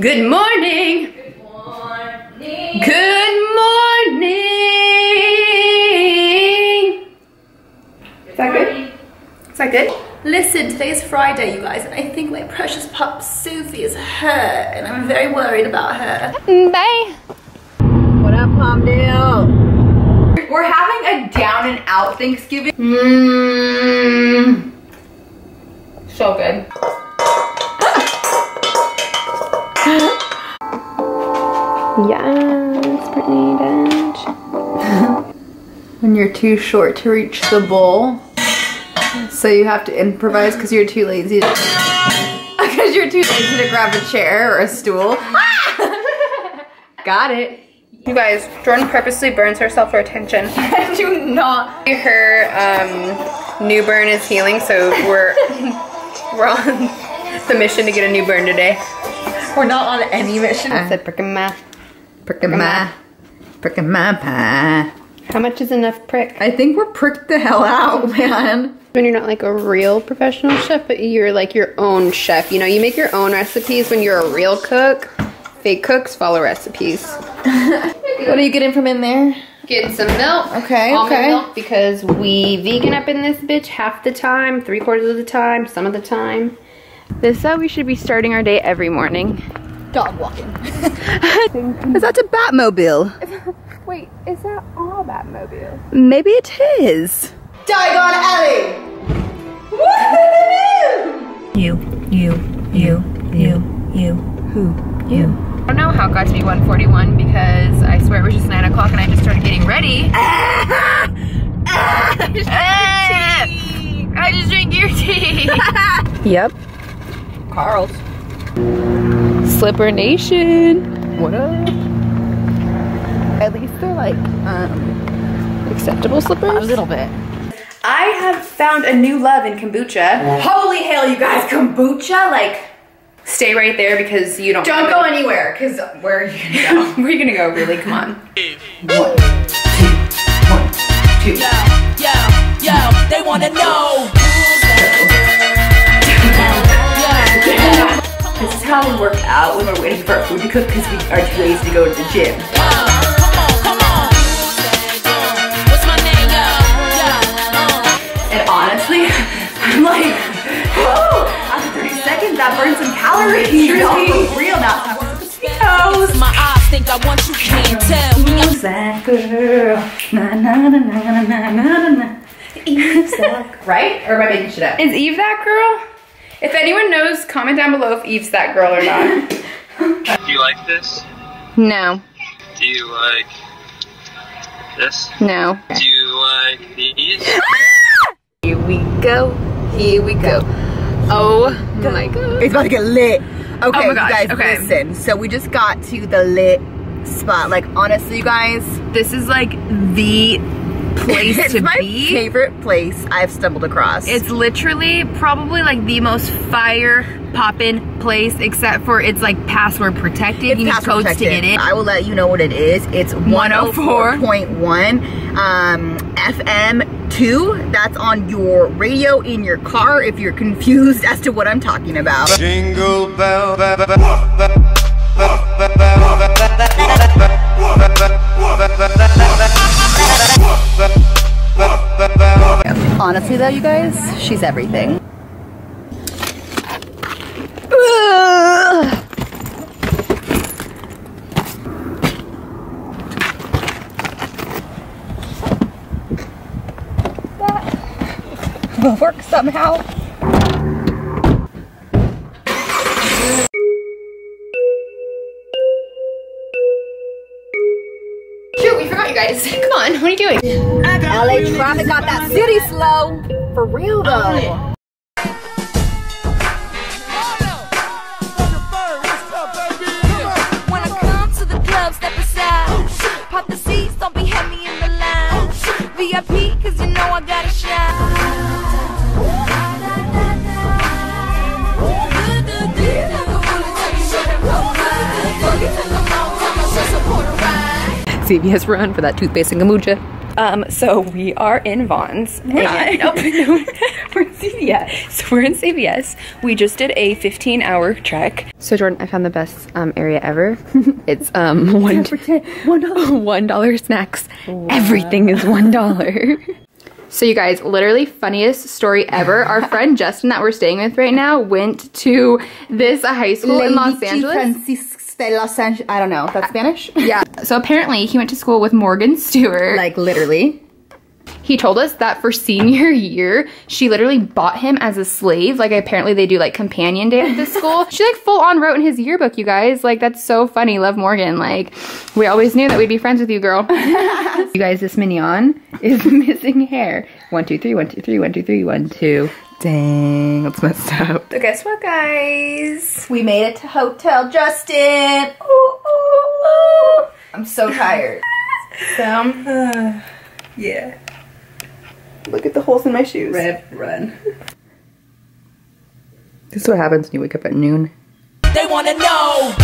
Good morning. Good morning. Good morning. Is that good? Is that good? Listen, today's Friday, you guys, and I think my precious pup Sophie is hurt, and I'm very worried about her. Bye. What up, Palmdale? We're having a down and out Thanksgiving. Mmm. So good. Yes, Brittany Bench. When you're too short to reach the bowl, so you have to improvise because you're too lazy. Because you're too lazy to grab a chair or a stool. Got it. You guys, Jordan purposely burns herself for attention. Do not. Her um, new burn is healing, so we're we're on the mission to get a new burn today. We're not on any mission. I said prick and ma. Prickin' my, prickin' my pie. How much is enough prick? I think we're pricked the hell out, man. When you're not like a real professional chef, but you're like your own chef. You know, you make your own recipes when you're a real cook. Fake cooks follow recipes. What are you getting from in there? Get some milk. Okay, almond okay. milk because we vegan up in this bitch half the time, three quarters of the time, some of the time. This is how we should be starting our day every morning. Dog walking. is that a Batmobile? Wait, is that all Batmobile? Maybe it is. Diagon Alley! Woo! You, you, you, you, you, who, you. I don't know how it got to be 141 because I swear it was just 9 o'clock and I just started getting ready. I just drank your tea. Yep. Carl's. Slipper Nation. What up? At least they're like, um, Acceptable slippers? a little bit. I have found a new love in kombucha. Holy hell, you guys, kombucha? Like, Stay right there because you don't. don't go anywhere, because where are you gonna go? Where are you gonna go? Really? Come on. One, two, one, two. Yo, yo, yo, they wanna know. How we work out when we're waiting for our food to cook because we are too lazy to go to the gym. Come on, come on. What's my name, yo? Yo, And honestly, I'm like, whoa, after 30 seconds, that burns some calories. For real, now time for potatoes. My eyes think I want you, can't tell me. I'm that girl? Na na na na na na na na. Right? Or am I making shit up? Is Eve that girl? If anyone knows, comment down below if Eve's that girl or not. Do you like this? no. Do you like this? No. Do you like these? Here we go. Here we go. Oh my god. It's about to get lit. Okay, Oh my gosh, you guys, okay. listen. So we just got to the lit spot. Like, honestly, you guys, This is like the place it's to my be. favorite place I've stumbled across. It's literally probably like the most fire poppin' place, except for it's like password protected. It's you need password codes to get protected. in. I will let you know what it is. It's 104.1 um, FM 2. That's on your radio in your car if you're confused as to what I'm talking about. Jingle bell, bell, bell, bell, bell, Honestly though, you guys, she's everything. will work somehow. We forgot you guys. Come on, what are you doing? LA traffic got that city slow. For real though. Oh, CVS run for that toothpaste and kombucha. Um, so we are in Vons. We're not. Nope, no, we're in CVS. So we're in CVS. We just did a 15 hour trek. So Jordan, I found the best um, area ever. it's um one one dollar one dollar snacks. Everything is one dollar. So you guys, literally funniest story ever. Our friend Justin that we're staying with right now went to this high school in Los Angeles. Francisco de Los Angeles. I don't know. That's uh, Spanish? Yeah. So apparently he went to school with Morgan Stewart. like literally. He told us that for senior year, she literally bought him as a slave. Like apparently they do like companion day at this school. she like full on wrote in his yearbook, you guys. Like that's so funny. Love Morgan. Like we always knew that we'd be friends with you, girl. you guys, this mignon is missing hair. One, two, three, one, two, three, one, two, three, one, two. Dang, that's messed up. So guess what, guys? We made it to Hotel Justin. Ooh, ooh, ooh. I'm so tired. So, yeah. Look at the holes in my shoes. Rev, run. This is what happens when you wake up at noon. They wanna know